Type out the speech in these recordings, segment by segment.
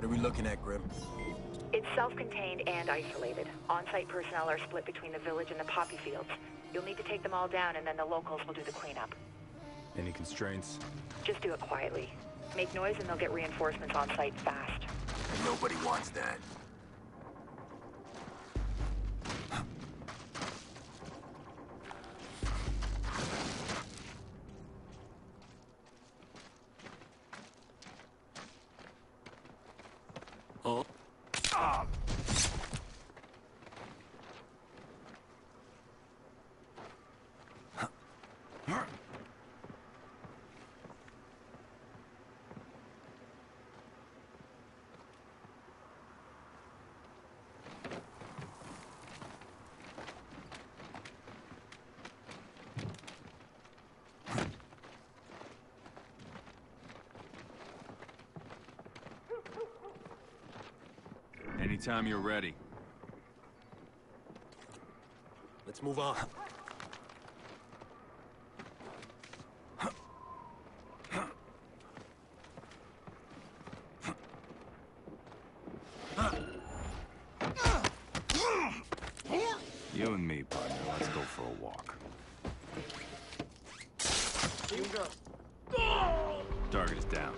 What are we looking at, Grim? It's self-contained and isolated. On-site personnel are split between the village and the poppy fields. You'll need to take them all down and then the locals will do the cleanup. Any constraints? Just do it quietly. Make noise and they'll get reinforcements on site fast. And Nobody wants that. Anytime you're ready. Let's move on. You and me, partner. Let's go for a walk. Target is down.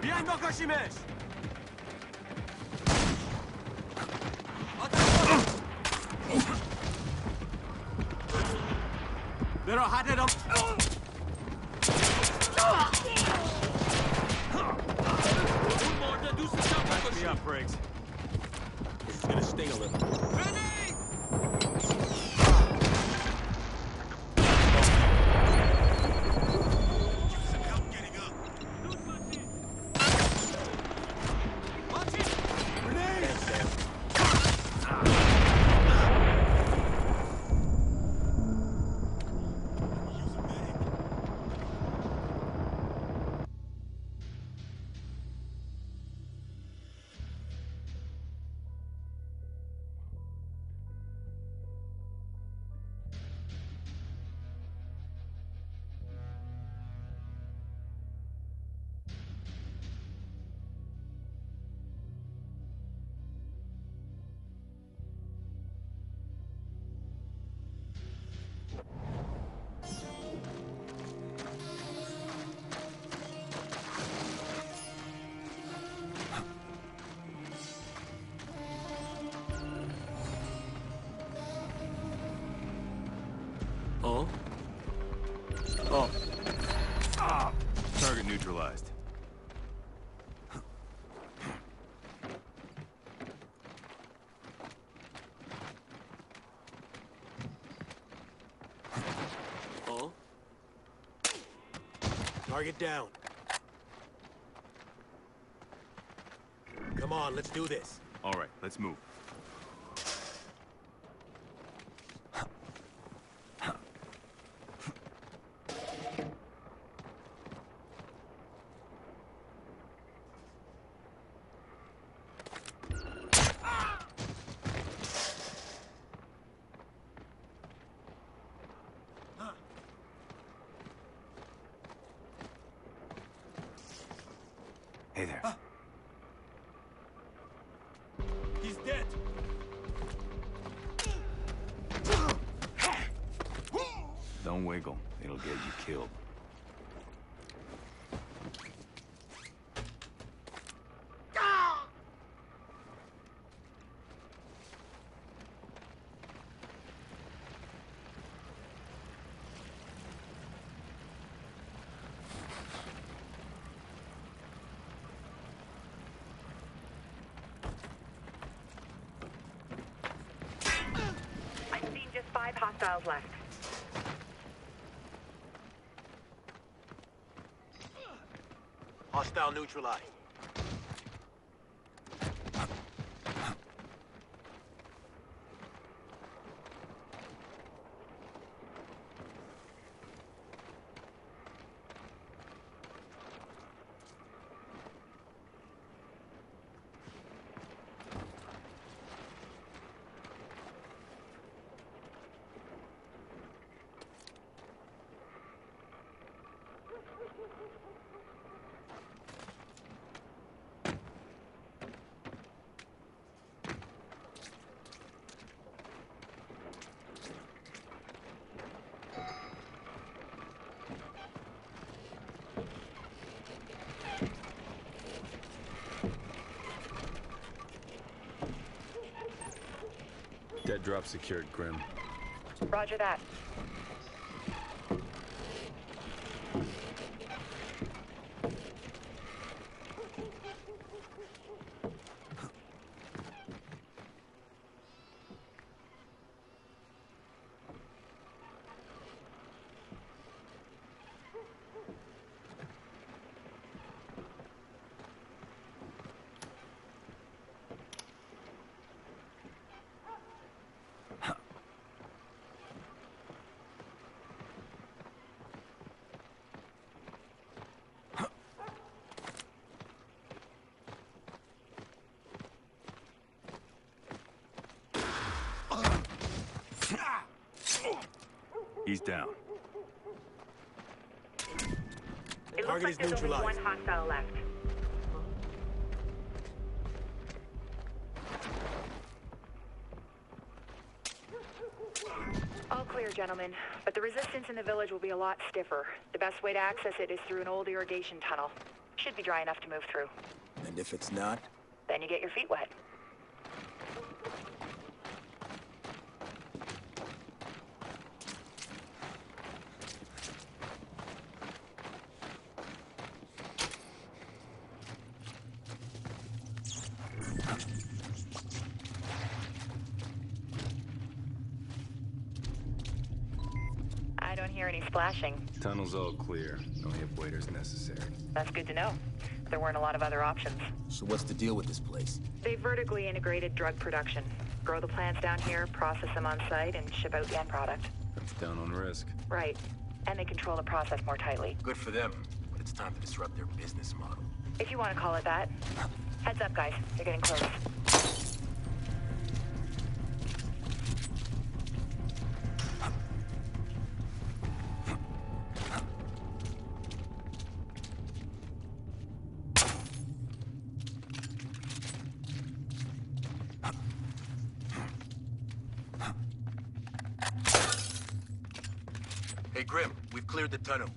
بیاین بکشیمش به راحت Back me up, Briggs. This is gonna sting a little. Target down. Come on, let's do this. All right, let's move. Hey there. Ah. He's dead. Don't wiggle. It'll get you killed. Hostiles left. Hostile neutralized. Drop secured, Grim. Roger that. He's down. It Target looks is like there's only one neutralized. hostile left. All clear, gentlemen. But the resistance in the village will be a lot stiffer. The best way to access it is through an old irrigation tunnel. Should be dry enough to move through. And if it's not? Then you get your feet wet. Don't hear any splashing. Tunnel's all clear. No hip waders necessary. That's good to know. There weren't a lot of other options. So what's the deal with this place? They vertically integrated drug production. Grow the plants down here, process them on site, and ship out the end product. That's down on risk. Right. And they control the process more tightly. Good for them, but it's time to disrupt their business model. If you want to call it that. Heads up, guys. They're getting close. Hey, Grim, we've cleared the tunnel.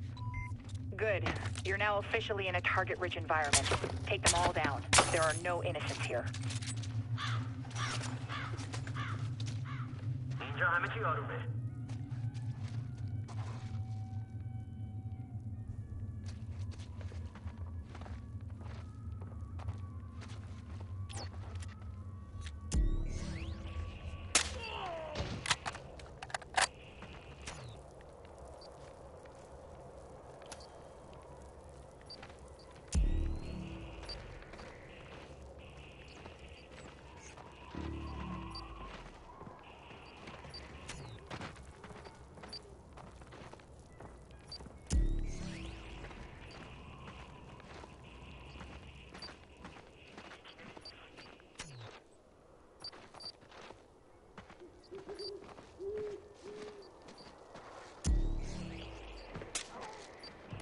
Good. You're now officially in a target-rich environment. Take them all down. There are no innocents here.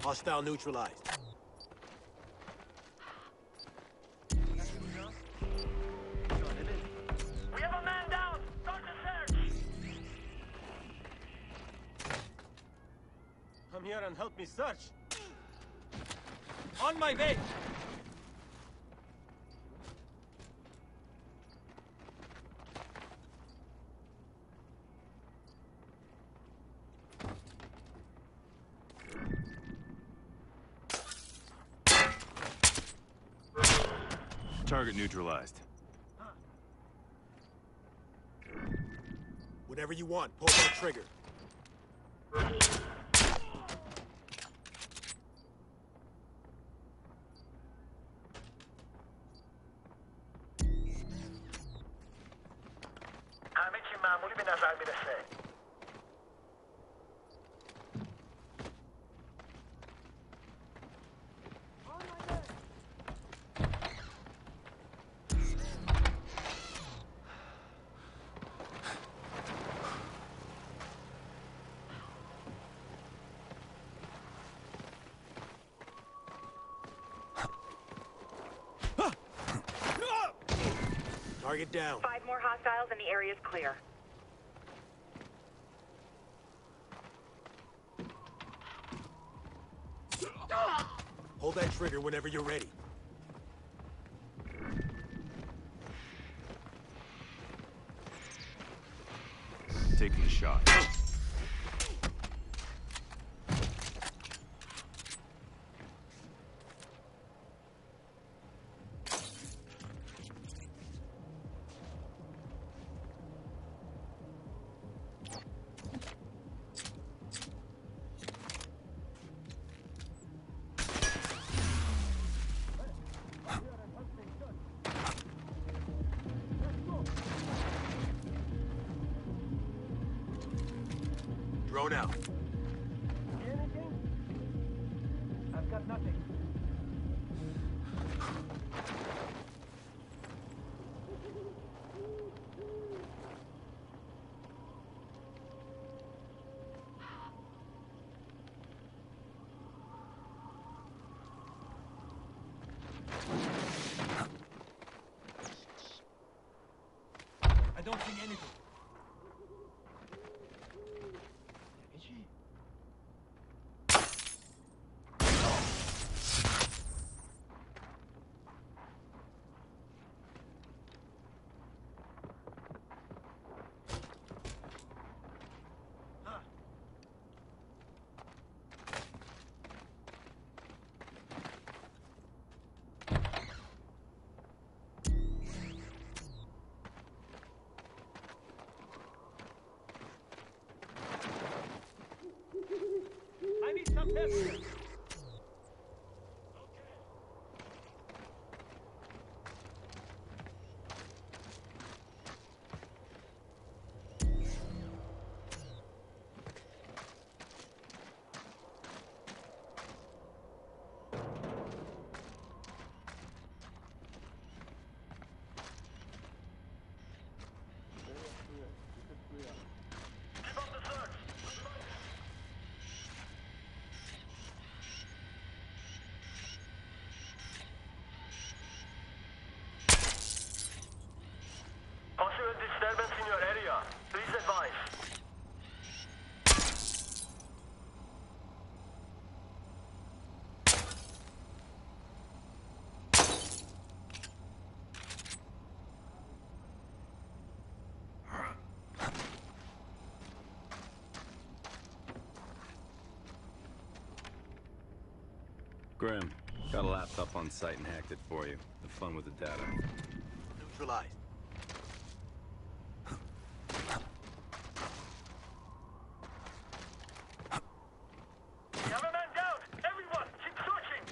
The search! Come here and help me search. On my way. Target neutralized. Whenever you want, pull that trigger. همه چی معمولی به نظر میرسه Target down. Five more hostiles and the area's clear. Hold that trigger whenever you're ready. Taking a shot. Got nothing. I don't see anything. Grim, got a laptop on site and hacked it for you. Have fun with the data. Neutralized. You have a man down. Everyone, keep searching.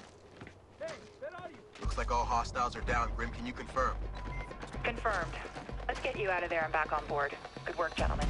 Hey, where are you? Looks like all hostiles are down. Grim, can you confirm? Confirmed. Let's get you out of there and back on board. Good work, gentlemen.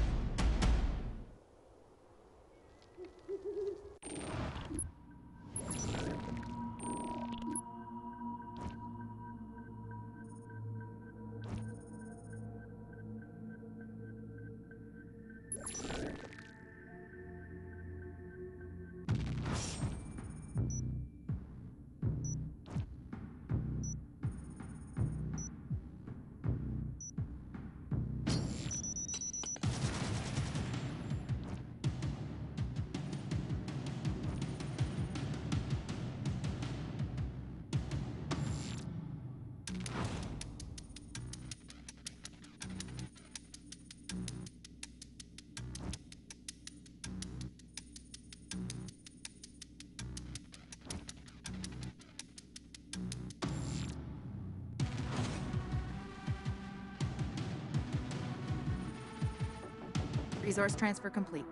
Resource transfer complete.